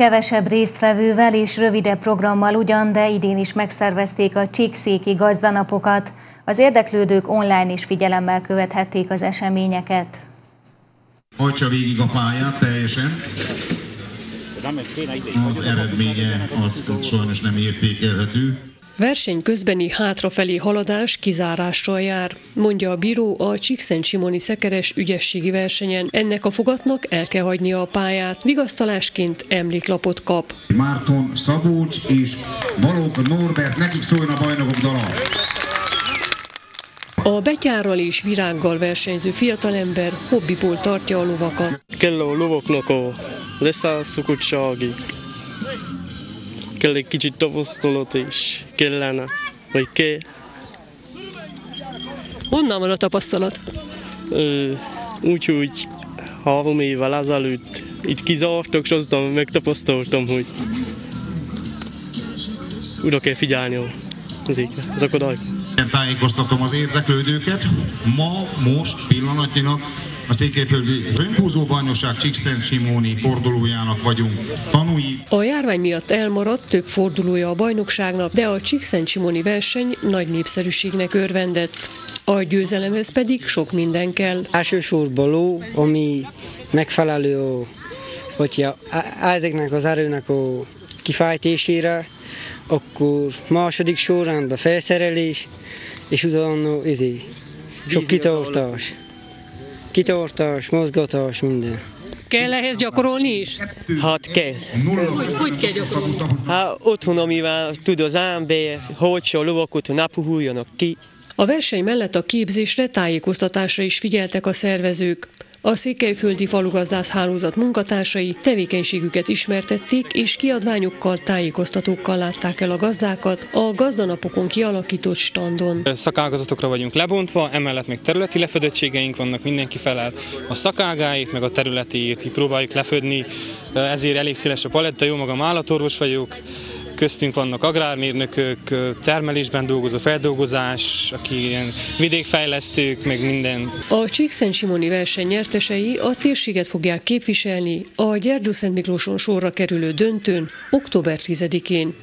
Kevesebb résztvevővel és rövidebb programmal ugyan, de idén is megszervezték a Csíkszéki gazdanapokat. Az érdeklődők online is figyelemmel követhették az eseményeket. Hajtsa végig a pályát teljesen. Az eredménye az sajnos nem értékelhető. Verseny közbeni hátrafelé haladás kizárással jár, mondja a bíró a Csíkszent Simoni Szekeres ügyességi versenyen. Ennek a fogatnak el kell hagynia a pályát, vigasztalásként emléklapot kap. Márton Szabolcs és Balog Norbert, nekik szóljon a bajnokok dala. A betyárral és virággal versenyző fiatalember hobbiból tartja a lovakat. Kell a lovaknak a leszállszokottsági kell egy kicsit tapasztalat is kellene, vagy kell. Honnan van a tapasztalat? Úgyhogy három évvel ezelőtt így kizártak, és aztán megtapasztaltam, hogy oda kell figyelni az akadályokra. Tájékoztatom az érdeklődőket. Ma, most, pillanatnyilag a Székelyföldi Röntgózó Bajnokság Csíkszent Simóni fordulójának vagyunk tanúi. A járvány miatt elmaradt több fordulója a bajnokságnak, de a Csíkszent Simóni verseny nagy népszerűségnek örvendett. A győzelemhez pedig sok minden kell. Elsősorban ló, ami megfelelő hogyha ezeknek az erőnek a kifejtésére, akkor második sorrendben felszerelés, és utána izé, sok kitartás. Kitartás, mozgatás, minden. Kell ehhez gyakorolni is? Hát kell. Hogy, hogy kell gyakorolni? Hát otthon, amivel tud az ember, hogy a ne puhuljanak ki. A verseny mellett a képzésre, tájékoztatásra is figyeltek a szervezők. A Székelyföldi Falugazdász Hálózat munkatársai tevékenységüket ismertették, és kiadványokkal, tájékoztatókkal látták el a gazdákat a gazdanapokon kialakított standon. Szakágazatokra vagyunk lebontva, emellett még területi lefedettségeink vannak, mindenki felel a szakágáit, meg a területiért, így próbáljuk lefödni, ezért elég széles a paletta, jó magam állatorvos vagyok, köztünk vannak agrármérnökök, termelésben dolgozó feldolgozás, aki ilyen vidékfejlesztők, meg minden. A Csíkszent Simoni verseny nyertesei a térséget fogják képviselni a Gyergyó Szent Miklóson sorra kerülő döntőn október 10-én.